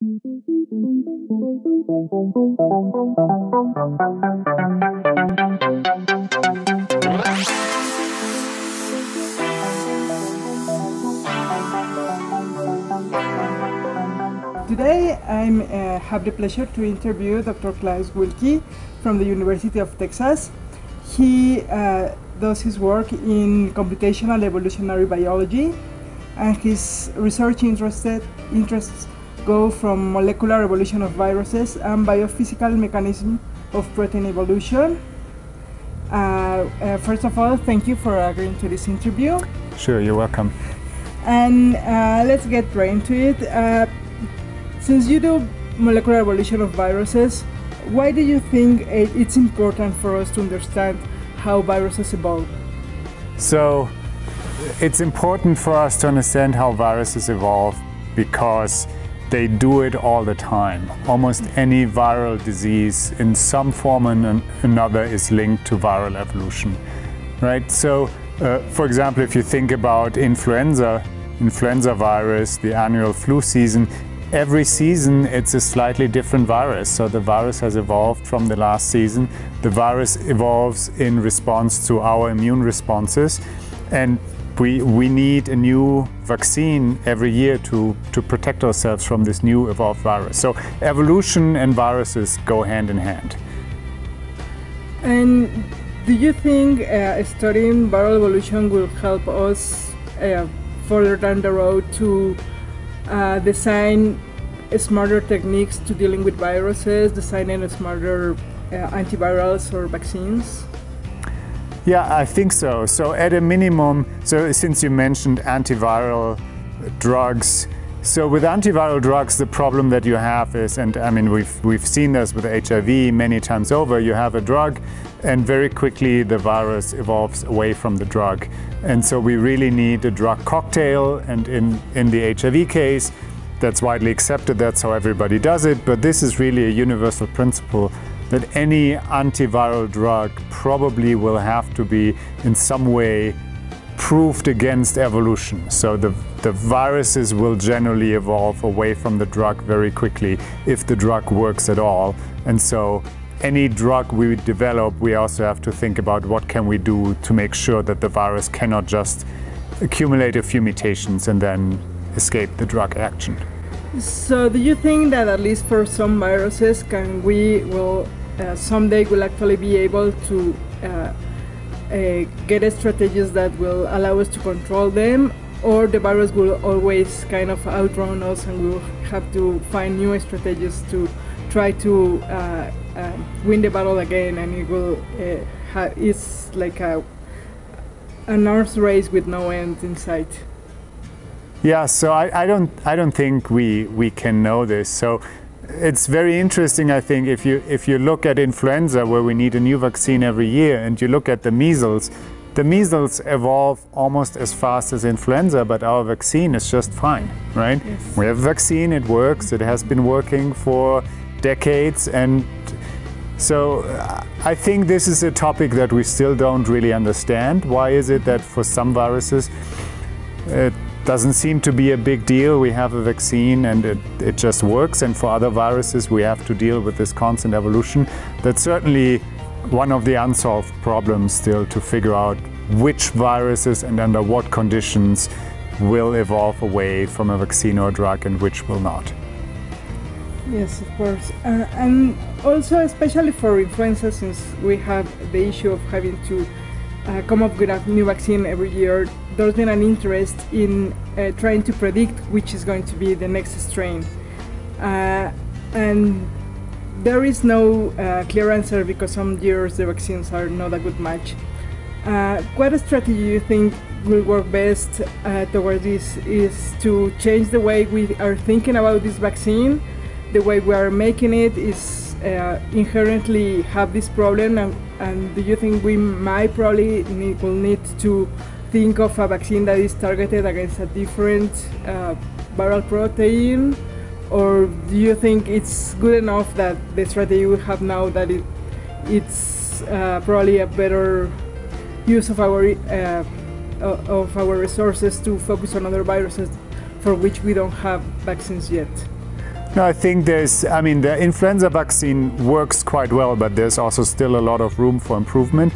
Today I uh, have the pleasure to interview Dr. Claus Wilke from the University of Texas. He uh, does his work in computational evolutionary biology and his research interested, interests go from molecular evolution of viruses and biophysical mechanism of protein evolution. Uh, uh, first of all, thank you for agreeing to this interview. Sure, you're welcome. And uh, let's get right into it. Uh, since you do molecular evolution of viruses, why do you think it's important for us to understand how viruses evolve? So, it's important for us to understand how viruses evolve because they do it all the time. Almost any viral disease in some form or another is linked to viral evolution, right? So, uh, for example, if you think about influenza, influenza virus, the annual flu season, every season it's a slightly different virus. So the virus has evolved from the last season. The virus evolves in response to our immune responses. And we, we need a new vaccine every year to, to protect ourselves from this new evolved virus. So evolution and viruses go hand in hand. And do you think uh, studying viral evolution will help us uh, further down the road to uh, design smarter techniques to dealing with viruses, designing smarter uh, antivirals or vaccines? Yeah, I think so. So at a minimum, so since you mentioned antiviral drugs, so with antiviral drugs, the problem that you have is, and I mean, we've, we've seen this with HIV many times over, you have a drug and very quickly the virus evolves away from the drug. And so we really need a drug cocktail. And in, in the HIV case, that's widely accepted, that's how everybody does it. But this is really a universal principle that any antiviral drug probably will have to be in some way proved against evolution. So the, the viruses will generally evolve away from the drug very quickly if the drug works at all. And so any drug we develop, we also have to think about what can we do to make sure that the virus cannot just accumulate a few mutations and then escape the drug action. So do you think that at least for some viruses can we will uh, someday will actually be able to uh, uh, get strategies that will allow us to control them or the virus will always kind of outrun us and we'll have to find new strategies to try to uh, uh, win the battle again, and it will it's like a an arms race with no end in sight. Yeah, so I, I don't I don't think we we can know this. So it's very interesting, I think, if you if you look at influenza, where we need a new vaccine every year, and you look at the measles, the measles evolve almost as fast as influenza, but our vaccine is just fine, right? Yes. We have a vaccine, it works, it has been working for decades, and so I think this is a topic that we still don't really understand. Why is it that for some viruses it doesn't seem to be a big deal? We have a vaccine and it, it just works, and for other viruses we have to deal with this constant evolution. That's certainly one of the unsolved problems still to figure out which viruses and under what conditions will evolve away from a vaccine or drug and which will not. Yes, of course. Uh, and also, especially for influenza, since we have the issue of having to uh, come up with a new vaccine every year, there's been an interest in uh, trying to predict which is going to be the next strain. Uh, and there is no uh, clear answer because some years the vaccines are not a good match. Uh, what strategy you think will work best towards this? Is to change the way we are thinking about this vaccine? the way we are making it is uh, inherently have this problem and, and, do you think we might probably need, will need to think of a vaccine that is targeted against a different uh, viral protein or do you think it's good enough that the strategy we have now that it, it's uh, probably a better use of our uh, of our resources to focus on other viruses for which we don't have vaccines yet? No, I think there's, I mean, the influenza vaccine works quite well, but there's also still a lot of room for improvement.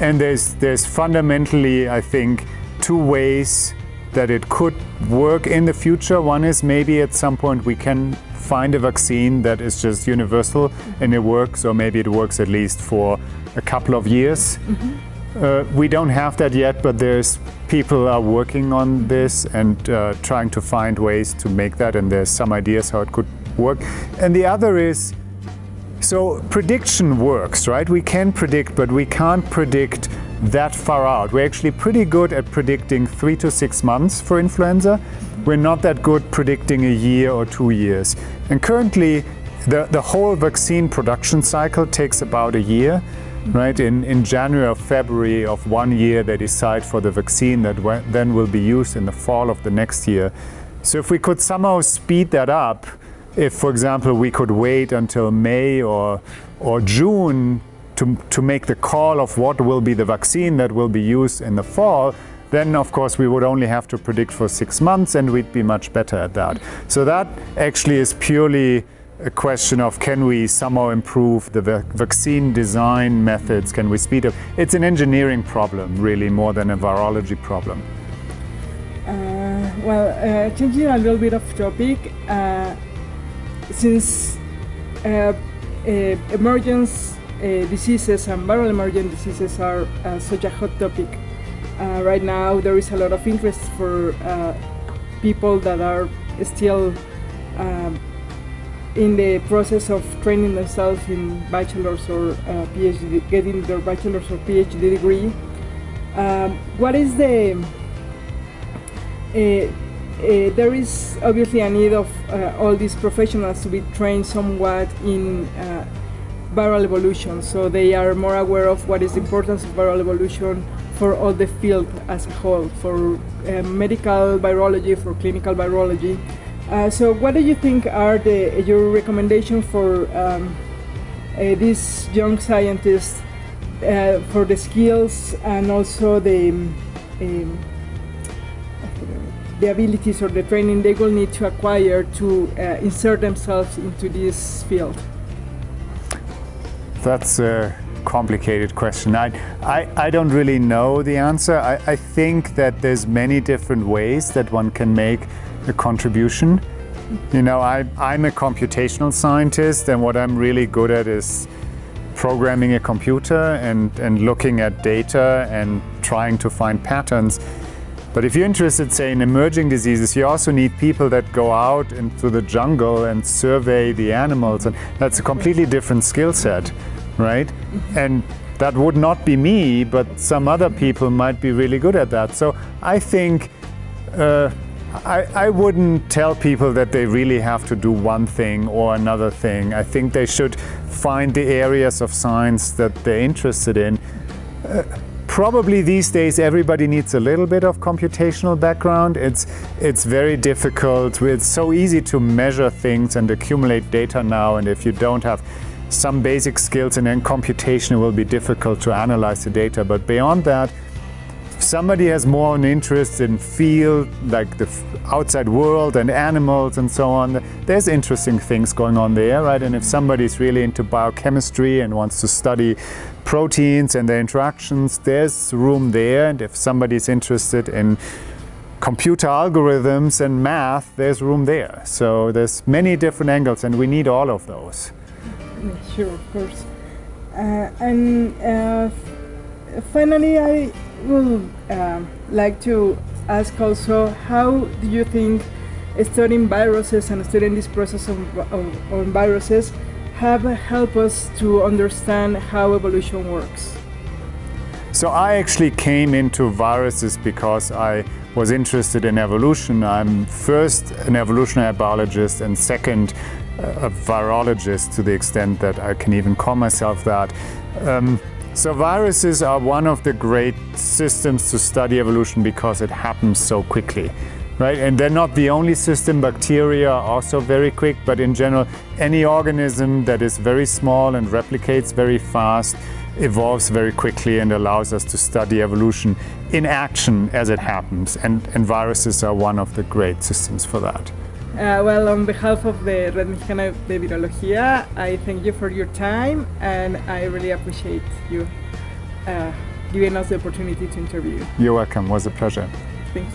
And there's, there's fundamentally, I think, two ways that it could work in the future. One is maybe at some point we can find a vaccine that is just universal and it works, or maybe it works at least for a couple of years. Mm-hmm. Uh, we don't have that yet, but there's people are working on this and uh, trying to find ways to make that, and there's some ideas how it could work. And the other is so prediction works, right? We can predict, but we can't predict that far out. We're actually pretty good at predicting three to six months for influenza. We're not that good predicting a year or two years. And currently, the, the whole vaccine production cycle takes about a year. Right in, in January or February of one year, they decide for the vaccine that then will be used in the fall of the next year. So, if we could somehow speed that up, if, for example, we could wait until May or, or June to, to make the call of what will be the vaccine that will be used in the fall, then of course we would only have to predict for six months and we'd be much better at that. So that actually is purely a question of can we somehow improve the vaccine design methods? Can we speed up? It's an engineering problem, really, more than a virology problem. Uh, well, uh, changing a little bit of topic, uh, since uh, emergence uh, diseases and viral emergent diseases are uh, such a hot topic. Right now, there is a lot of interest for people that are still um, in the process of training themselves in bachelor's or uh, PhD, getting their bachelor's or PhD degree. Um, what is the uh, uh, there is obviously a need of all these professionals to be trained somewhat in viral evolution, so they are more aware of what is the importance of viral evolution for all the field as a whole, for uh, medical virology, for clinical virology. Uh, so, what do you think are the your recommendation for um, uh, these young scientists uh, for the skills and also the um, the abilities or the training they will need to acquire to uh, insert themselves into this field? That's a complicated question. I, I, I don't really know the answer. I, I think that there's many different ways that one can make a contribution. You know, I, I'm a computational scientist, and what I'm really good at is programming a computer and, and looking at data and trying to find patterns. But if you're interested, say, in emerging diseases, you also need people that go out into the jungle and survey the animals, and that's a completely different skill set right? And that would not be me, but some other people might be really good at that. So I think uh, I, I, wouldn't tell people that they really have to do one thing or another thing. I think they should find the areas of science that they're interested in. Uh, probably these days everybody needs a little bit of computational background. It's it's very difficult. It's so easy to measure things and accumulate data now, and if you don't have some basic skills and then computation it will be difficult to analyze the data. But beyond that, somebody has more an interest in field, like the outside world and animals and so on, there's interesting things going on there, right? And if somebody's really into biochemistry and wants to study proteins and their interactions, there's room there. And if somebody's interested in computer algorithms and math, there's room there. So there's many different angles and we need all of those sure, of course. Uh, and uh, finally, I would uh, like to ask also how do you think studying viruses and studying this process on viruses have helped us to understand how evolution works? So I actually came into viruses because I was interested in evolution. I'm first an evolutionary biologist and second a virologist to the extent that I can even call myself that. Um, so viruses are one of the great systems to study evolution because it happens so quickly. Right? And they're not the only system. Bacteria are also very quick, but in general, any organism that is very small and replicates very fast evolves very quickly and allows us to study evolution in action as it happens. And, and viruses are one of the great systems for that. Uh, well, on behalf of the Red Mexicana de Virología, I thank you for your time and I really appreciate you uh, giving us the opportunity to interview you. You're welcome. It was a pleasure. Thanks.